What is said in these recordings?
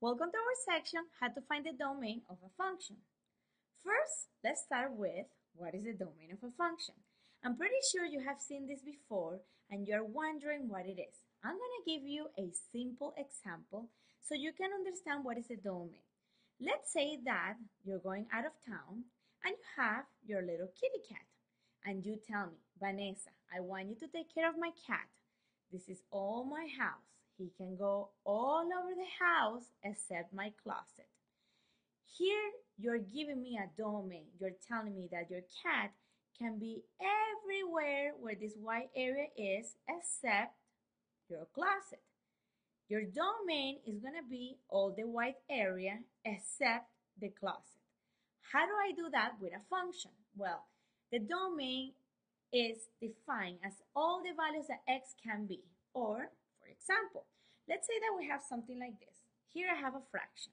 Welcome to our section, how to find the domain of a function. First, let's start with what is the domain of a function. I'm pretty sure you have seen this before and you're wondering what it is. I'm going to give you a simple example so you can understand what is the domain. Let's say that you're going out of town and you have your little kitty cat and you tell me, Vanessa, I want you to take care of my cat. This is all my house. He can go all over the house except my closet. Here, you're giving me a domain. You're telling me that your cat can be everywhere where this white area is except your closet. Your domain is going to be all the white area except the closet. How do I do that with a function? Well, the domain is defined as all the values that x can be. Or, example, let's say that we have something like this. Here I have a fraction.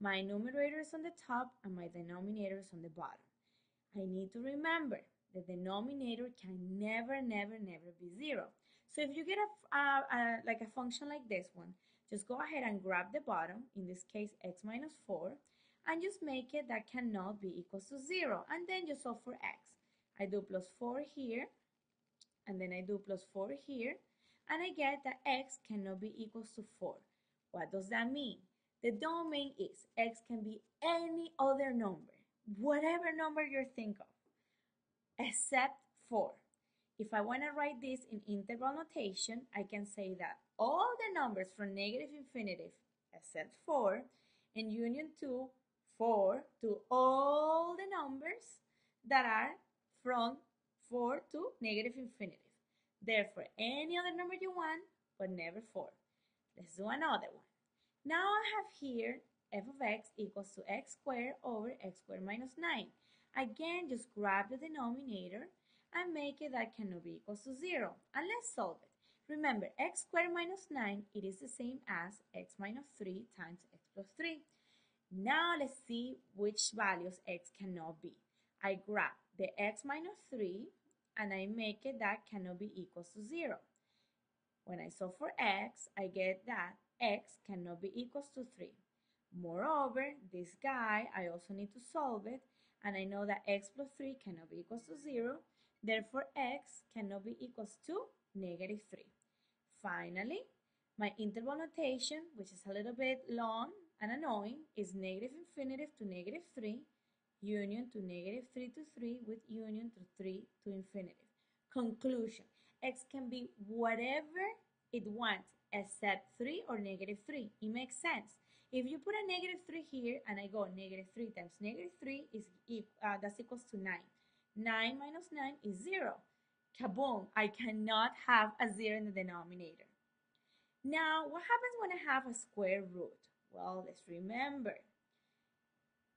My numerator is on the top and my denominator is on the bottom. I need to remember the denominator can never, never, never be zero. So if you get a, a, like a function like this one, just go ahead and grab the bottom, in this case x minus 4, and just make it that cannot be equals to 0, and then just solve for x. I do plus 4 here, and then I do plus 4 here, and I get that x cannot be equal to 4. What does that mean? The domain is x can be any other number, whatever number you think of, except 4. If I want to write this in interval notation, I can say that all the numbers from negative infinitive except 4 in union to 4 to all the numbers that are from 4 to negative infinitive. Therefore, any other number you want, but never 4. Let's do another one. Now I have here f of x equals to x squared over x squared minus 9. Again, just grab the denominator and make it that cannot be equal to 0. And let's solve it. Remember, x squared minus 9, it is the same as x minus 3 times x plus 3. Now let's see which values x cannot be. I grab the x minus 3 and I make it that cannot be equals to 0. When I solve for x, I get that x cannot be equals to 3. Moreover, this guy, I also need to solve it, and I know that x plus 3 cannot be equals to 0, therefore x cannot be equals to negative 3. Finally, my interval notation, which is a little bit long and annoying, is negative infinitive to negative 3, union to negative 3 to 3 with union to 3 to infinitive. Conclusion, x can be whatever it wants except 3 or negative 3. It makes sense. If you put a negative 3 here and I go negative 3 times negative 3 is uh, that's equals to 9. 9 minus 9 is 0. Kaboom! I cannot have a 0 in the denominator. Now, what happens when I have a square root? Well, let's remember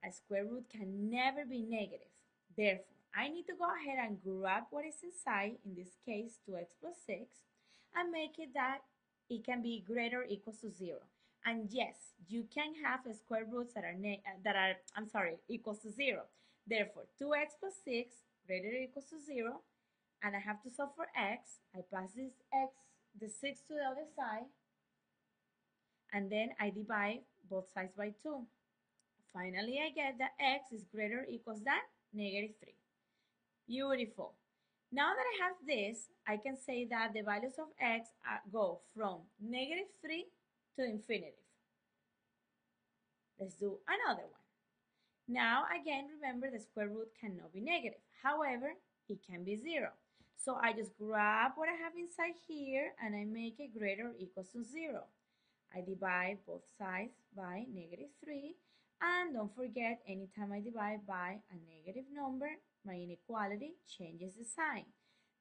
a square root can never be negative. Therefore, I need to go ahead and grab what is inside, in this case 2x plus 6, and make it that it can be greater or equals to 0. And yes, you can have square roots that are, uh, that are I'm sorry, equals to 0. Therefore, 2x plus 6 greater or equals to 0, and I have to solve for x. I pass this x, the 6 to the other side, and then I divide both sides by 2. Finally, I get that x is greater or equals than negative 3. Beautiful. Now that I have this, I can say that the values of x go from negative 3 to infinitive. Let's do another one. Now, again, remember the square root cannot be negative. However, it can be 0. So I just grab what I have inside here and I make it greater or equals to 0. I divide both sides by negative 3 and don't forget, anytime I divide by a negative number, my inequality changes the sign.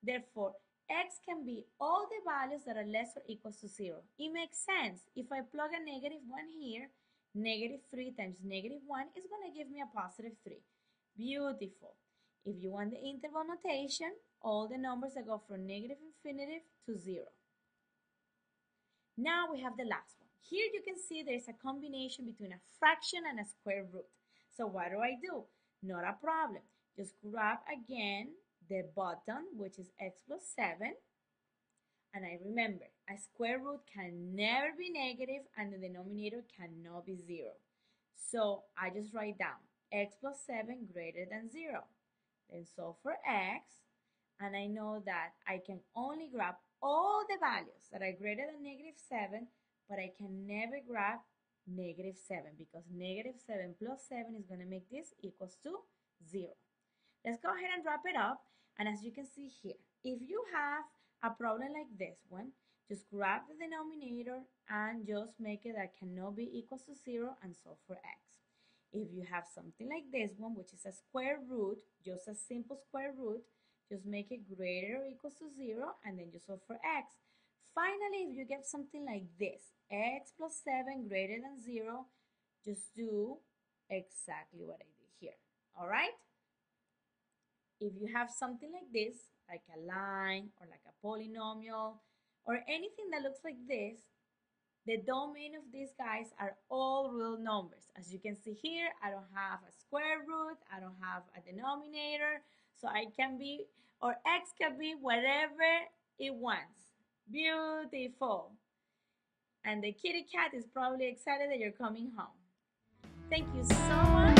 Therefore, x can be all the values that are less or equals to 0. It makes sense. If I plug a negative 1 here, negative 3 times negative 1 is going to give me a positive 3. Beautiful. If you want the interval notation, all the numbers that go from negative infinitive to 0. Now we have the last one. Here you can see there's a combination between a fraction and a square root. So what do I do? Not a problem. Just grab again the bottom, which is x plus 7, And I remember, a square root can never be negative and the denominator cannot be zero. So I just write down x plus 7 greater than 0. Then solve for x, and I know that I can only grab all the values that are greater than negative 7, but I can never grab negative 7 because negative 7 plus 7 is going to make this equals to 0. Let's go ahead and wrap it up. And as you can see here, if you have a problem like this one, just grab the denominator and just make it that cannot be equals to 0 and solve for x. If you have something like this one, which is a square root, just a simple square root, just make it greater or equals to 0 and then you solve for x. Finally, if you get something like this, x plus 7 greater than 0, just do exactly what I did here. All right? If you have something like this, like a line or like a polynomial or anything that looks like this, the domain of these guys are all real numbers. As you can see here, I don't have a square root, I don't have a denominator, so I can be, or x can be whatever it wants. Beautiful. And the kitty cat is probably excited that you're coming home. Thank you so much,